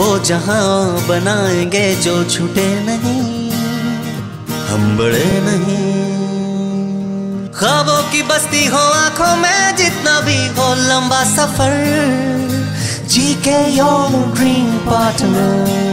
वो जहाँ बनाएँगे जो छूटे नहीं, हम बड़े नहीं। ख्वाबों की बस्ती हो आँखों में जितना भी हो लंबा सफ़र जी के योर ड्रीम पार्टनर